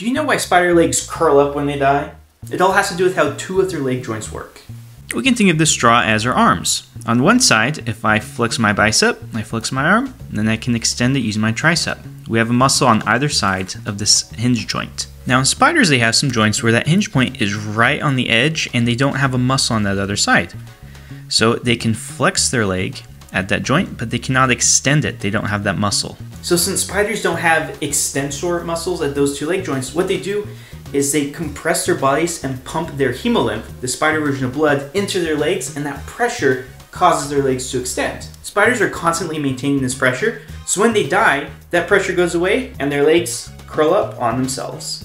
Do you know why spider legs curl up when they die? It all has to do with how two of their leg joints work. We can think of this straw as our arms. On one side, if I flex my bicep, I flex my arm, and then I can extend it using my tricep. We have a muscle on either side of this hinge joint. Now in spiders they have some joints where that hinge point is right on the edge and they don't have a muscle on that other side. So they can flex their leg at that joint, but they cannot extend it. They don't have that muscle. So since spiders don't have extensor muscles at those two leg joints, what they do is they compress their bodies and pump their hemolymph, the spider version of blood, into their legs, and that pressure causes their legs to extend. Spiders are constantly maintaining this pressure, so when they die, that pressure goes away and their legs curl up on themselves.